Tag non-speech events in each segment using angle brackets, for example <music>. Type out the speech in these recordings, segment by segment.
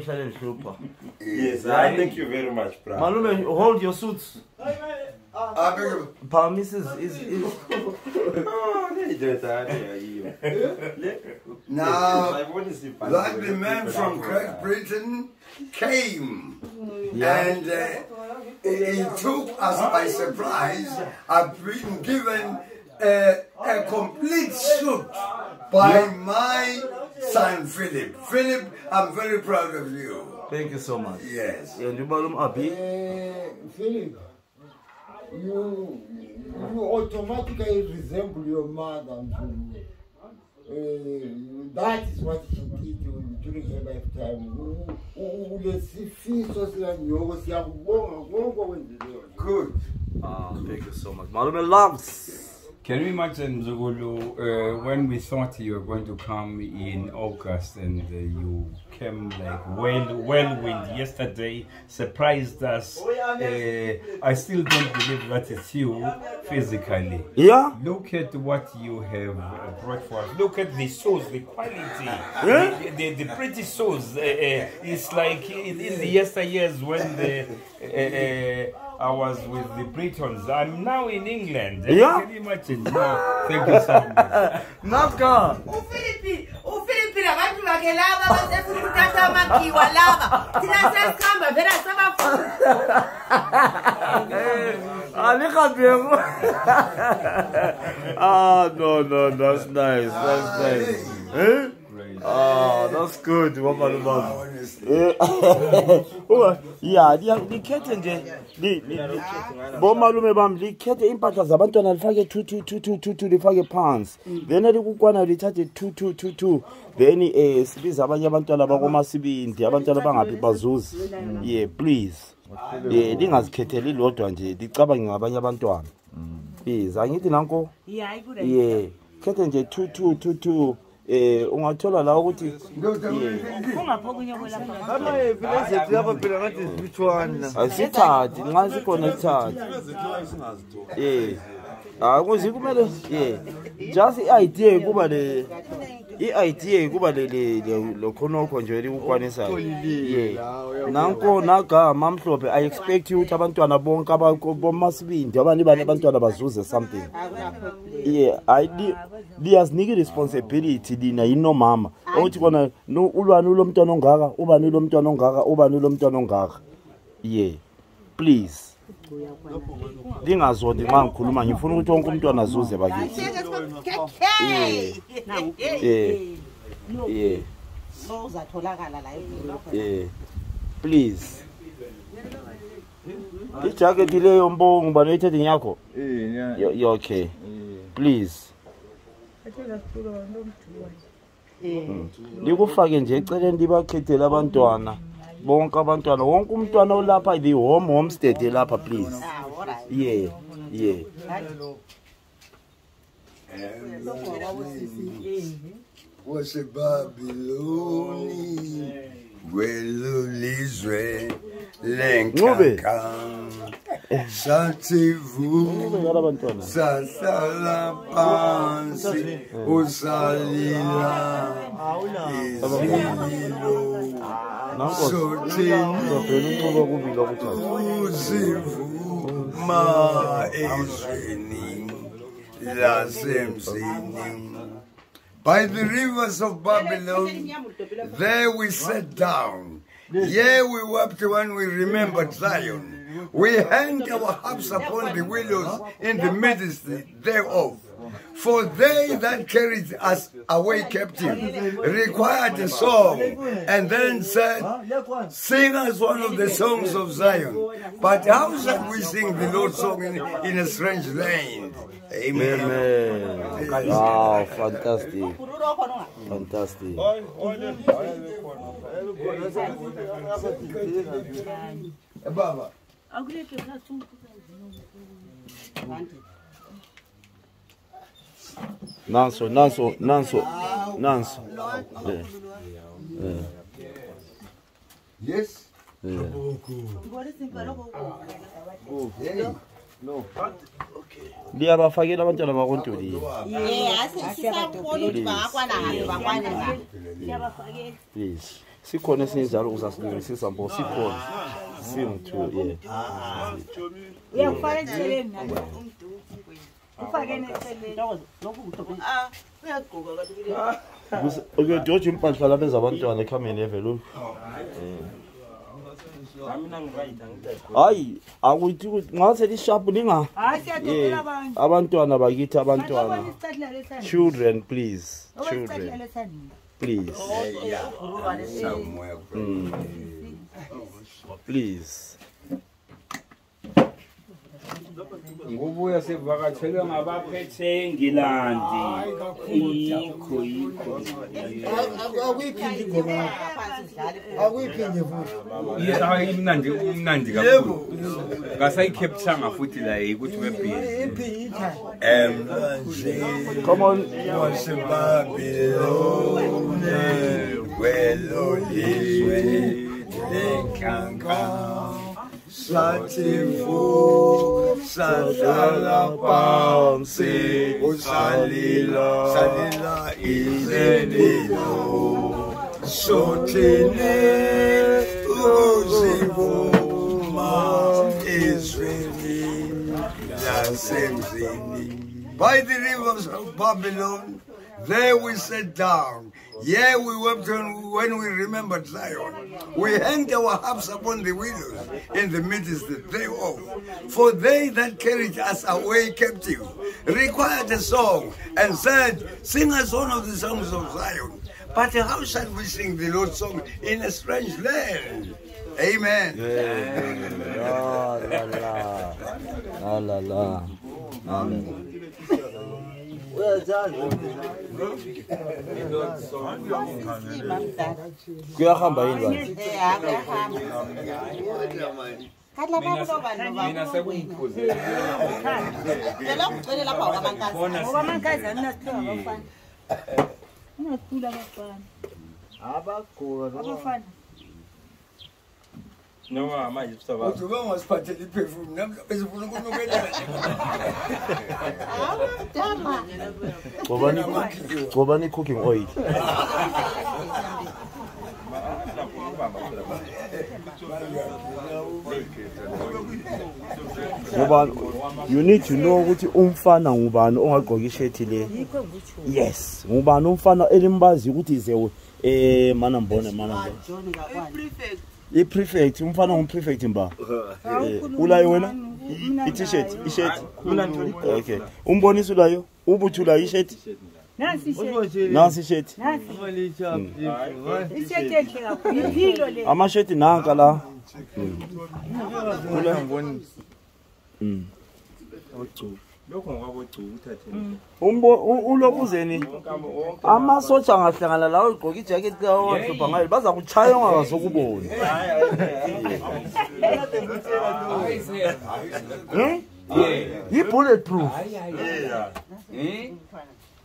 selling super. Yes, I thank you very much, Prab. Malume, hold your suits. Ah, Palmises is is. <laughs> Ah, now, like the man from Great Britain came and uh, he took us by surprise. I've been given uh, a complete suit by my son Philip. Philip, I'm very proud of you. Thank you so much. Yes. And you Balum Abi? Eh, Philip, you, you automatically resemble your mother. Uh, that is what she did during her lifetime. Good. Ah, thank you so much. Malume loves. Can you imagine, Zugulu, uh, when we thought you were going to come in August and uh, you came like well, wind yesterday, surprised us. Uh, I still don't believe that it's you physically. Yeah. Look at what you have brought for us. Look at the sauce, the quality, yeah? the, the, the, pretty sauce. Uh, uh, it's like in, in the yesteryears when the. Uh, I was with the Britons. I'm now in England. Yeah. Can you imagine? No, thank you so much. <laughs> Naka. Ufilipi, Ufilipi na watu wa gelava wasefu kutata maki wa lava. Tinasa skamba vera sama fu. <laughs> Alika biego. <laughs> Ah, no, no, that's nice. That's nice. Eh? Ah, that's good wabalubaba ya eh, <laughs> likhethe nje bomalume bami likhethe iimpahla zabantwana lifake two two two two two two lifake phansi mm. then elikukwana lithathe two two two two then um eh, sibiza abanye abantwana bakomasibindi abantwana bangaphi bazuzi ye please um yeah, lingazikhetheli lodwa nje licabange ngabanye abantwana mm. bize angithi nanko ye yeah, khethe nje two two two two eh ungathola la ukuthi asithathi nxa sikhona sithathi e eh, hayi ah, kuzikumele e eh, just i-idea kuba le i-idea kuba lokhonokho nje likukwanisayo ye nanko nagama mhlophe iexpecti ukuthi abantwana bonke bomasibindi abanibani abantwana bazuze something ye liyazinika i-responsibility lina yinomama okuthi kona ulwani ulo mntwana ongaka ubani ulo mntwana ongaka ubani ulo mntwana ongaka ye please lingazondi nxa ngikhuluma ngifuna ukuthi wonke umntwana azuze bakithi please ijaketi leyo mbo ngubani oyithethe nyakho yokay please likufake hmm. nje eceleni libakhethele abantwana mm -hmm. Bon kavan twana, on koum twana ou lapay di, oum oum stete lapay plis A, oray Ye, ye E, ou se babi louni, we lou li zre, len kan kan Sentez-vous sa pensée au salina et Sortez-nous, vous ma ezini, la semsini. By the rivers of Babylon, there we sat down. Yea, we wept when we remembered Zion. We hang our harps upon the willows in the midst thereof. For they that carried us away captive required a song, and then said, Sing us one of the songs of Zion. But how shall we sing the Lord's song in, in a strange land? Amen. Amen. Wow, fantastic. Fantastic. Baba. Agora que eu assunto Nanso, Nanso, Nanso, Nanso. Yes? yeah abantwana bakontolis sikhona esinye njalo uzasilungisisa mbo sikhona Film too, yeah. Ah. Uyakufaka eceleni nani? Ufake eceleni. Lokhu kuthobe. Ah, uyagqoka kanti kule. Uyojoja impahla lapha ezabantwana ekhameni evelo. hayi akuthi ngase lishapu linga abantwana bakithi abantwana children please children please please ngubuya sevakatshelwe ngabaphethe ngilandi ikho ikho akuyiphindi ngoba akuyiphindi futhi ah, imnandi umnandi kakhulu ngasayikhepthanga futhi la ukuthi webhizi emlanje come on wasebabelone kwelo lizwe Kankan, Satifo, Satalapansi, Salila, Salila Izenilo, Sotile, Uzivo, Ma Israeli, Lasemzini. By the rivers of Babylon, there we sat down yeah, we wept when we remembered Zion. We hanged our harps upon the windows in the midst thereof. For they that carried us away captive required a song and said, Sing us one of the songs of Zion. But how shall we sing the Lord's song in a strange land? Amen. Yeah. la, la, la. La, la, la. Amen. kuyahamba yini noma manje sobaujobe ungasiphathela iphefumu namhlawumbe sifuna ukunukelela <laughs> gcobani i-cooking oil ngoba you need to know ukuthi umfana ngubani ongagqoka ishethi le yes ngubani umfana elimbazi ukuthi zewe um eh, manambone manambone iprefect umfana ngumprefect mba ulayo wena i-tshirt ishet okay umbonise ulayo ubuthula isheti nansisheti amasheti nanka la hmm. hmm. ulokuzeni amasosha angahlangana lawo igqoke ijaketi kawahlupha ngayo baza kutshaya ongakazokubona yibullet hmm? proof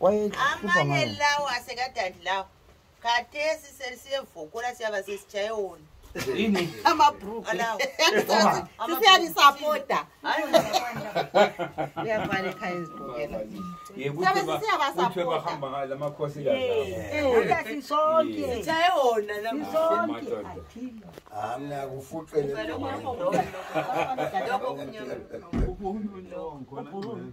amanye lawo asekadadi lawo kathesi sesiyevokola siyaba sesitshaye wona amabrukasiyalisapotaaekhayaziboeaesiyabasaothe bahamba ngala makhosi sonkeitshaye wona lamsonkeakufuqeleo